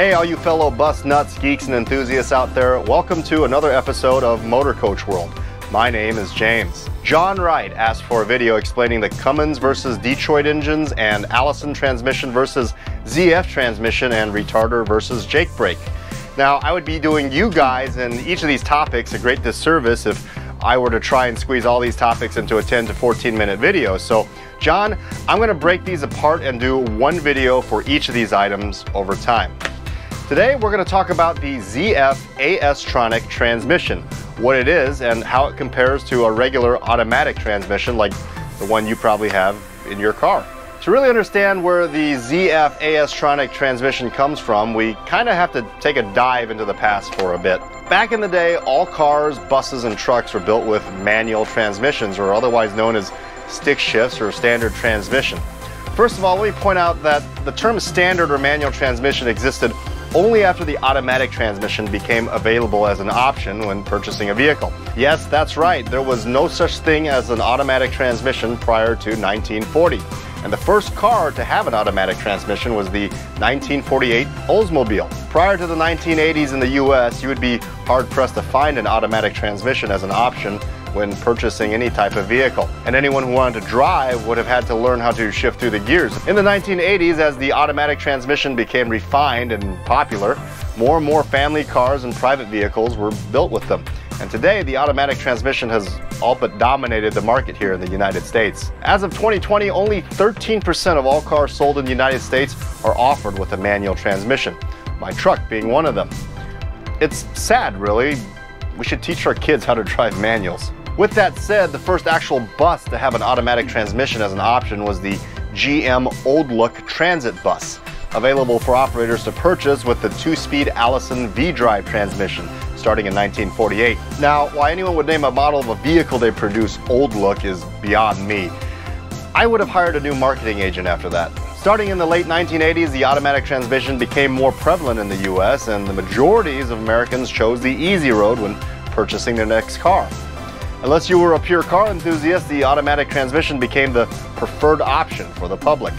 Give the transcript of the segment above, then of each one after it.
Hey, all you fellow bus nuts, geeks, and enthusiasts out there, welcome to another episode of Motor Coach World. My name is James. John Wright asked for a video explaining the Cummins versus Detroit engines and Allison transmission versus ZF transmission and retarder versus Jake brake. Now, I would be doing you guys and each of these topics a great disservice if I were to try and squeeze all these topics into a 10 to 14 minute video. So, John, I'm going to break these apart and do one video for each of these items over time. Today we're going to talk about the ZF AS-Tronic transmission, what it is and how it compares to a regular automatic transmission like the one you probably have in your car. To really understand where the ZF AS-Tronic transmission comes from, we kind of have to take a dive into the past for a bit. Back in the day, all cars, buses, and trucks were built with manual transmissions, or otherwise known as stick shifts or standard transmission. First of all, let me point out that the term standard or manual transmission existed only after the automatic transmission became available as an option when purchasing a vehicle. Yes, that's right, there was no such thing as an automatic transmission prior to 1940. And the first car to have an automatic transmission was the 1948 Oldsmobile. Prior to the 1980s in the US, you would be hard pressed to find an automatic transmission as an option when purchasing any type of vehicle. And anyone who wanted to drive would have had to learn how to shift through the gears. In the 1980s, as the automatic transmission became refined and popular, more and more family cars and private vehicles were built with them. And today, the automatic transmission has all but dominated the market here in the United States. As of 2020, only 13% of all cars sold in the United States are offered with a manual transmission, my truck being one of them. It's sad, really. We should teach our kids how to drive manuals. With that said, the first actual bus to have an automatic transmission as an option was the GM Old Look Transit Bus, available for operators to purchase with the two-speed Allison V-Drive transmission starting in 1948. Now, why anyone would name a model of a vehicle they produce Old Look is beyond me. I would have hired a new marketing agent after that. Starting in the late 1980s, the automatic transmission became more prevalent in the US, and the majorities of Americans chose the easy road when purchasing their next car. Unless you were a pure car enthusiast, the automatic transmission became the preferred option for the public.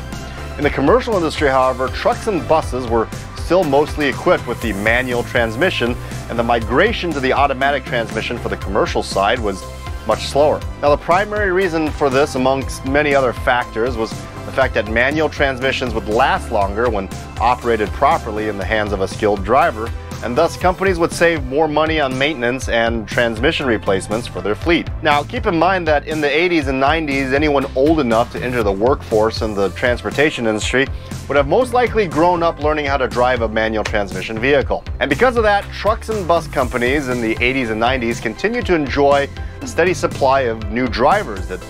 In the commercial industry, however, trucks and buses were still mostly equipped with the manual transmission, and the migration to the automatic transmission for the commercial side was much slower. Now, the primary reason for this, amongst many other factors, was the fact that manual transmissions would last longer when operated properly in the hands of a skilled driver, and thus companies would save more money on maintenance and transmission replacements for their fleet. Now, keep in mind that in the 80s and 90s, anyone old enough to enter the workforce in the transportation industry would have most likely grown up learning how to drive a manual transmission vehicle. And because of that, trucks and bus companies in the 80s and 90s continued to enjoy a steady supply of new drivers that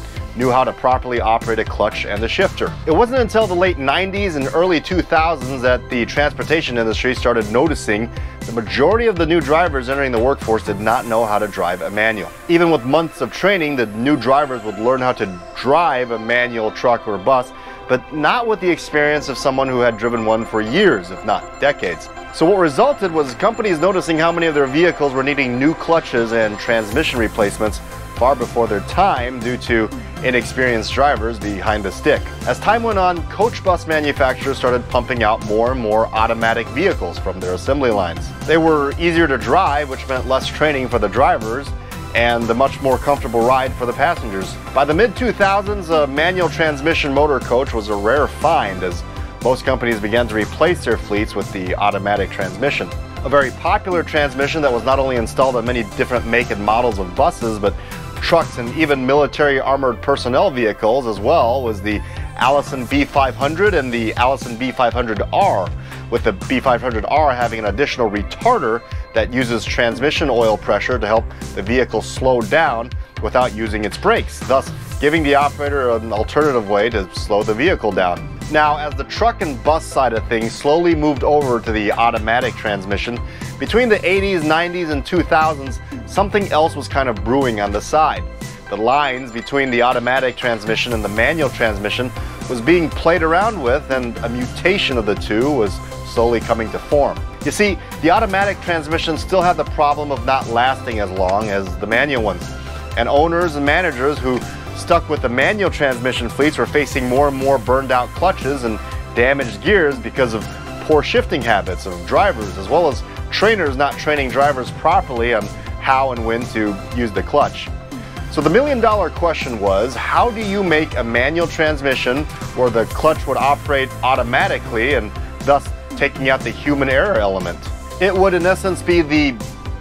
knew how to properly operate a clutch and a shifter. It wasn't until the late 90s and early 2000s that the transportation industry started noticing the majority of the new drivers entering the workforce did not know how to drive a manual. Even with months of training, the new drivers would learn how to drive a manual truck or bus, but not with the experience of someone who had driven one for years, if not decades. So what resulted was companies noticing how many of their vehicles were needing new clutches and transmission replacements far before their time due to inexperienced drivers behind the stick. As time went on, coach bus manufacturers started pumping out more and more automatic vehicles from their assembly lines. They were easier to drive, which meant less training for the drivers, and a much more comfortable ride for the passengers. By the mid 2000s, a manual transmission motor coach was a rare find as most companies began to replace their fleets with the automatic transmission. A very popular transmission that was not only installed on many different make and models of buses, but trucks and even military armored personnel vehicles as well was the Allison B500 and the Allison B500R, with the B500R having an additional retarder that uses transmission oil pressure to help the vehicle slow down without using its brakes, thus giving the operator an alternative way to slow the vehicle down. Now, as the truck and bus side of things slowly moved over to the automatic transmission, between the 80s, 90s, and 2000s, something else was kind of brewing on the side. The lines between the automatic transmission and the manual transmission was being played around with, and a mutation of the two was slowly coming to form. You see, the automatic transmissions still had the problem of not lasting as long as the manual ones, and owners and managers who stuck with the manual transmission fleets were facing more and more burned out clutches and damaged gears because of poor shifting habits of drivers, as well as trainers not training drivers properly on how and when to use the clutch. So the million dollar question was, how do you make a manual transmission where the clutch would operate automatically and thus taking out the human error element? It would in essence be the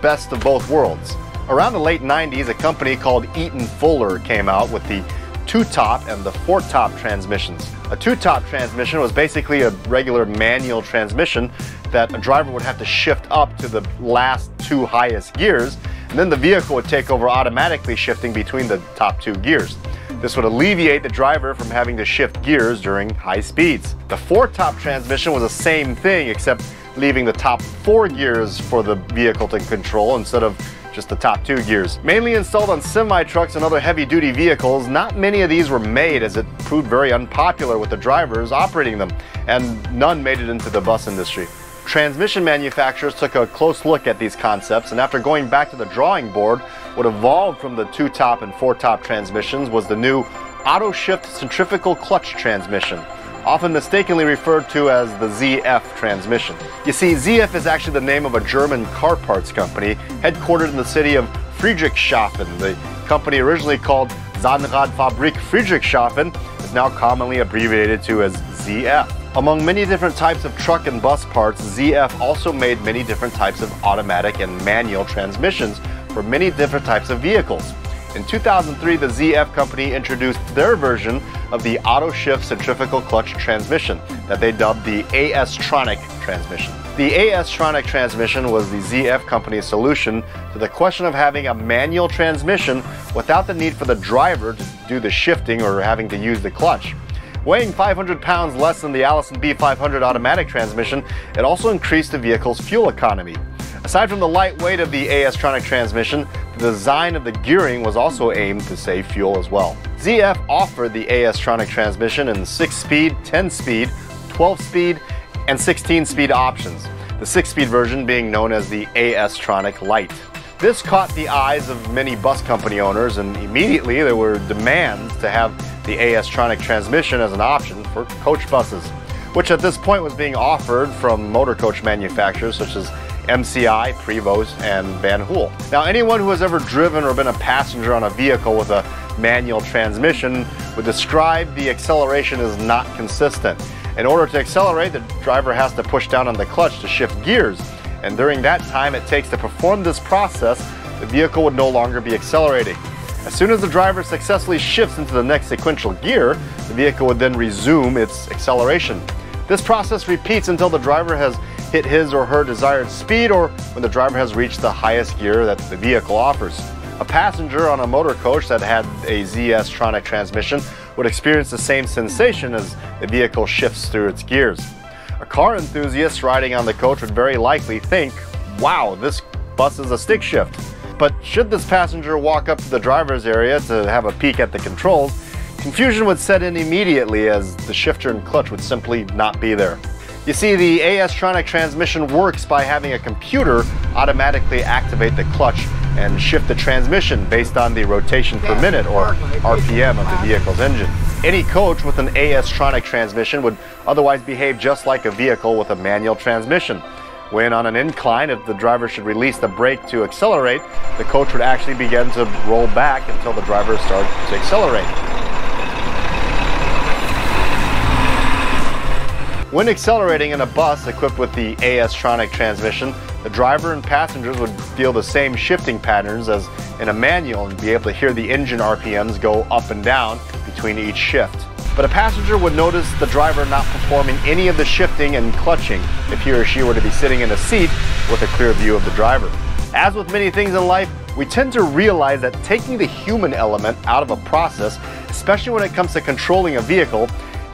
best of both worlds. Around the late 90s, a company called Eaton Fuller came out with the two-top and the four-top transmissions. A two-top transmission was basically a regular manual transmission that a driver would have to shift up to the last two highest gears and then the vehicle would take over automatically shifting between the top two gears. This would alleviate the driver from having to shift gears during high speeds. The four-top transmission was the same thing except leaving the top four gears for the vehicle to control instead of just the top two gears. Mainly installed on semi-trucks and other heavy-duty vehicles, not many of these were made as it proved very unpopular with the drivers operating them, and none made it into the bus industry. Transmission manufacturers took a close look at these concepts and after going back to the drawing board, what evolved from the two-top and four-top transmissions was the new auto-shift centrifugal clutch transmission, often mistakenly referred to as the ZF transmission. You see, ZF is actually the name of a German car parts company headquartered in the city of Friedrichshafen. The company originally called Zahnradfabrik Friedrichshafen is now commonly abbreviated to as ZF. Among many different types of truck and bus parts, ZF also made many different types of automatic and manual transmissions for many different types of vehicles. In 2003, the ZF company introduced their version of the auto shift centrifugal clutch transmission that they dubbed the AS-Tronic transmission. The AS-Tronic transmission was the ZF company's solution to the question of having a manual transmission without the need for the driver to do the shifting or having to use the clutch. Weighing 500 pounds less than the Allison B500 automatic transmission, it also increased the vehicle's fuel economy. Aside from the light weight of the AS-Tronic transmission, the design of the gearing was also aimed to save fuel as well. ZF offered the AS-Tronic transmission in 6-speed, 10-speed, 12-speed, and 16-speed options, the 6-speed version being known as the AS-Tronic Lite. This caught the eyes of many bus company owners and immediately there were demands to have the AS-Tronic transmission as an option for coach buses, which at this point was being offered from motor coach manufacturers such as MCI, Prevost, and Van Hool. Now anyone who has ever driven or been a passenger on a vehicle with a manual transmission would describe the acceleration as not consistent. In order to accelerate, the driver has to push down on the clutch to shift gears, and during that time it takes to perform this process, the vehicle would no longer be accelerating. As soon as the driver successfully shifts into the next sequential gear, the vehicle would then resume its acceleration. This process repeats until the driver has hit his or her desired speed or when the driver has reached the highest gear that the vehicle offers. A passenger on a motor coach that had a AS-Tronic transmission would experience the same sensation as the vehicle shifts through its gears. A car enthusiast riding on the coach would very likely think, wow, this bus is a stick shift. But should this passenger walk up to the driver's area to have a peek at the controls, confusion would set in immediately as the shifter and clutch would simply not be there. You see, the AS-Tronic transmission works by having a computer automatically activate the clutch and shift the transmission based on the rotation per minute or RPM of the vehicle's engine. Any coach with an AS-Tronic transmission would otherwise behave just like a vehicle with a manual transmission. When on an incline, if the driver should release the brake to accelerate, the coach would actually begin to roll back until the driver starts to accelerate. When accelerating in a bus equipped with the AS-Tronic transmission, the driver and passengers would feel the same shifting patterns as in a manual and be able to hear the engine RPMs go up and down between each shift but a passenger would notice the driver not performing any of the shifting and clutching if he or she were to be sitting in a seat with a clear view of the driver. As with many things in life, we tend to realize that taking the human element out of a process, especially when it comes to controlling a vehicle,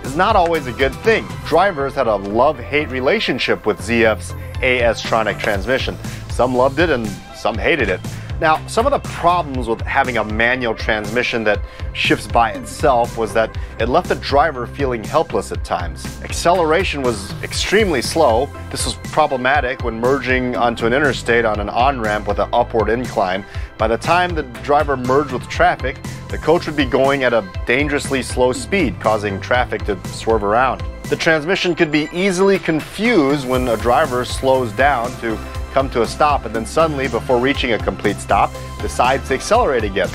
is not always a good thing. Drivers had a love-hate relationship with ZF's AS-Tronic transmission. Some loved it and some hated it. Now, some of the problems with having a manual transmission that shifts by itself was that it left the driver feeling helpless at times. Acceleration was extremely slow. This was problematic when merging onto an interstate on an on-ramp with an upward incline. By the time the driver merged with traffic, the coach would be going at a dangerously slow speed, causing traffic to swerve around. The transmission could be easily confused when a driver slows down to come to a stop and then suddenly, before reaching a complete stop, decides to accelerate again.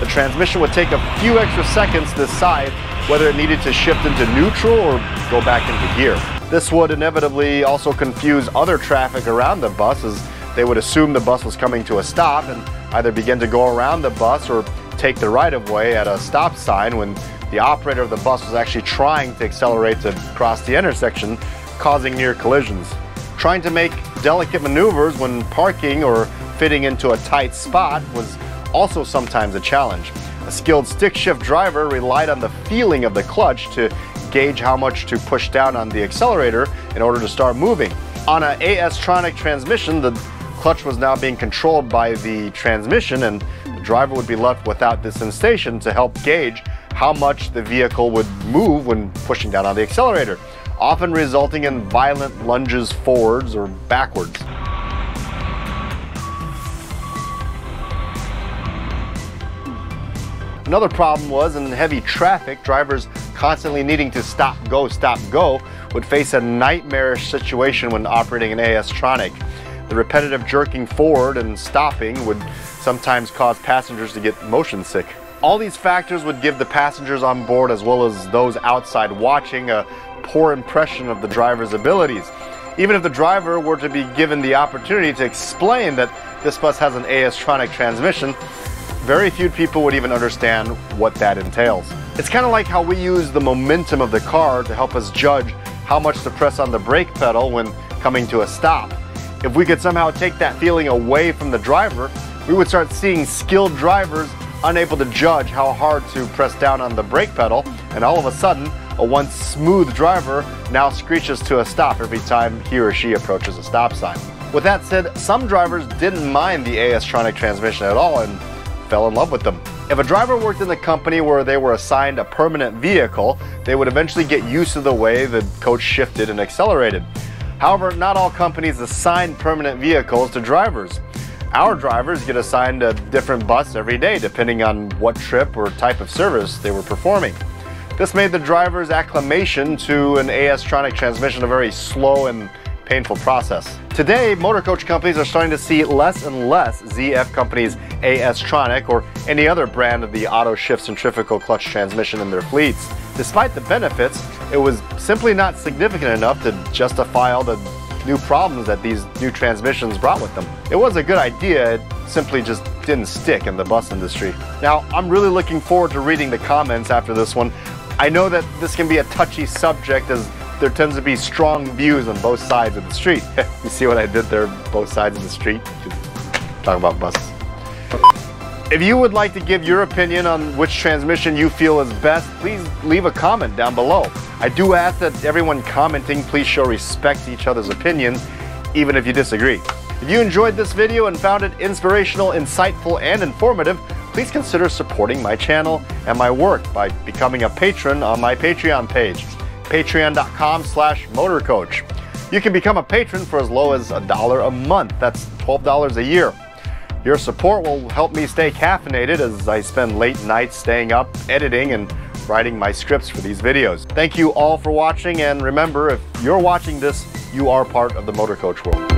The transmission would take a few extra seconds to decide whether it needed to shift into neutral or go back into gear. This would inevitably also confuse other traffic around the bus as they would assume the bus was coming to a stop and either begin to go around the bus or take the right of way at a stop sign when the operator of the bus was actually trying to accelerate to cross the intersection, causing near collisions. Trying to make delicate maneuvers when parking or fitting into a tight spot was also sometimes a challenge. A skilled stick shift driver relied on the feeling of the clutch to gauge how much to push down on the accelerator in order to start moving. On an AS-tronic transmission, the clutch was now being controlled by the transmission and driver would be left without this sensation to help gauge how much the vehicle would move when pushing down on the accelerator, often resulting in violent lunges forwards or backwards. Another problem was in heavy traffic, drivers constantly needing to stop, go, stop, go would face a nightmarish situation when operating an AS-tronic. The repetitive jerking forward and stopping would sometimes cause passengers to get motion sick. All these factors would give the passengers on board as well as those outside watching a poor impression of the driver's abilities. Even if the driver were to be given the opportunity to explain that this bus has an AS-tronic transmission, very few people would even understand what that entails. It's kind of like how we use the momentum of the car to help us judge how much to press on the brake pedal when coming to a stop. If we could somehow take that feeling away from the driver, we would start seeing skilled drivers unable to judge how hard to press down on the brake pedal, and all of a sudden, a once smooth driver now screeches to a stop every time he or she approaches a stop sign. With that said, some drivers didn't mind the AS-tronic transmission at all and fell in love with them. If a driver worked in the company where they were assigned a permanent vehicle, they would eventually get used to the way the coach shifted and accelerated. However, not all companies assign permanent vehicles to drivers. Our drivers get assigned a different bus every day depending on what trip or type of service they were performing. This made the driver's acclimation to an AS-tronic transmission a very slow and painful process. Today, motor coach companies are starting to see less and less ZF companies AS-tronic or any other brand of the auto shift centrifugal clutch transmission in their fleets. Despite the benefits, it was simply not significant enough to justify all the new problems that these new transmissions brought with them. It was a good idea, it simply just didn't stick in the bus industry. Now, I'm really looking forward to reading the comments after this one. I know that this can be a touchy subject as there tends to be strong views on both sides of the street. you see what I did there, both sides of the street? Talk about buses. If you would like to give your opinion on which transmission you feel is best, please leave a comment down below. I do ask that everyone commenting please show respect to each other's opinions, even if you disagree. If you enjoyed this video and found it inspirational, insightful, and informative, please consider supporting my channel and my work by becoming a patron on my Patreon page, patreon.com slash motorcoach. You can become a patron for as low as a dollar a month. That's $12 a year. Your support will help me stay caffeinated as I spend late nights staying up, editing, and writing my scripts for these videos. Thank you all for watching, and remember, if you're watching this, you are part of the motor coach world.